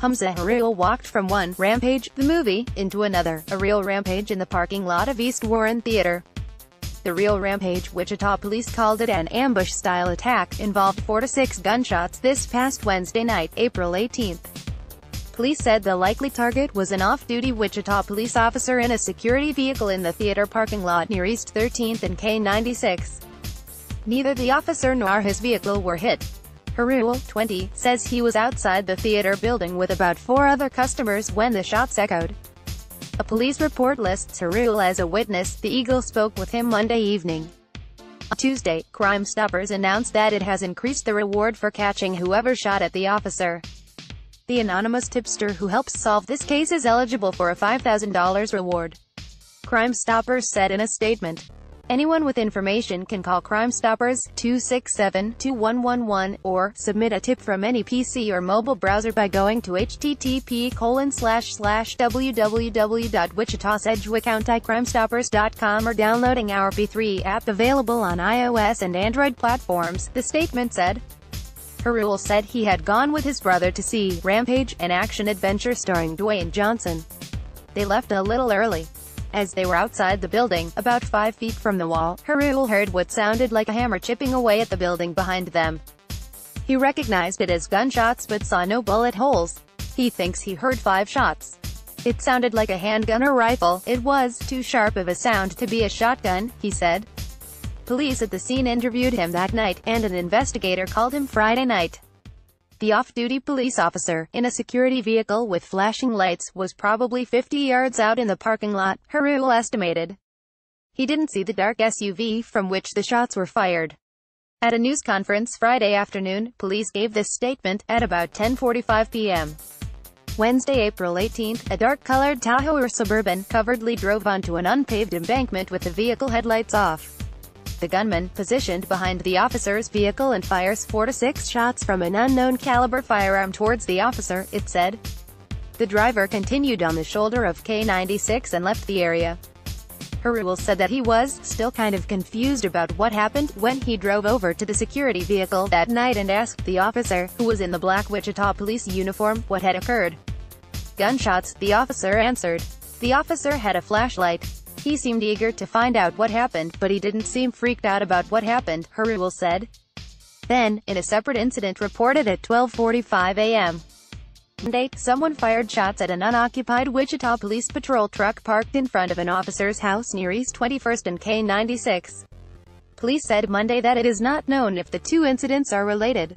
Humza Haroual walked from one Rampage, the movie, into another, a real rampage in the parking lot of East Warren Theater. The real rampage, Wichita police called it an ambush-style attack, involved four to six gunshots this past Wednesday night, April 18th. Police said the likely target was an off-duty Wichita police officer in a security vehicle in the theater parking lot near East 13th and K96. Neither the officer nor his vehicle were hit. Haroual, 20, says he was outside the theater building with about four other customers when the shots echoed. A police report lists Haroual as a witness. The Eagle spoke with him Monday evening. On Tuesday, Crime Stoppers announced that it has increased the reward for catching whoever shot at the officer. The anonymous tipster who helps solve this case is eligible for a $5,000 reward. Crime Stoppers said in a statement. Anyone with information can call Crime Stoppers 267-2111 or submit a tip from any PC or mobile browser by going to http colon slash slash www.wichitasedgewicountycrimestoppers.com or downloading our P3 app available on iOS and Android platforms, the statement said. Haroual said he had gone with his brother to see Rampage, an action-adventure starring Dwayne Johnson. They left a little early. As they were outside the building, about five feet from the wall, Haroual heard what sounded like a hammer chipping away at the building behind them. He recognized it as gunshots but saw no bullet holes. He thinks he heard five shots. It sounded like a handgun or rifle, it was too sharp of a sound to be a shotgun, he said. Police at the scene interviewed him that night, and an investigator called him Friday night. The off-duty police officer, in a security vehicle with flashing lights, was probably 50 yards out in the parking lot, Haroual estimated. He didn't see the dark SUV from which the shots were fired. At a news conference Friday afternoon, police gave this statement, at about 10.45 p.m. Wednesday, April 18, a dark-colored Tahoe or Suburban, coveredly drove onto an unpaved embankment with the vehicle headlights off the gunman, positioned behind the officer's vehicle and fires four to six shots from an unknown caliber firearm towards the officer, it said. The driver continued on the shoulder of K-96 and left the area. Haroual said that he was still kind of confused about what happened when he drove over to the security vehicle that night and asked the officer, who was in the black Wichita police uniform, what had occurred. Gunshots, the officer answered. The officer had a flashlight. He seemed eager to find out what happened, but he didn't seem freaked out about what happened, Haroual said. Then, in a separate incident reported at 12.45 a.m. Monday, someone fired shots at an unoccupied Wichita police patrol truck parked in front of an officer's house near East 21st and K96. Police said Monday that it is not known if the two incidents are related.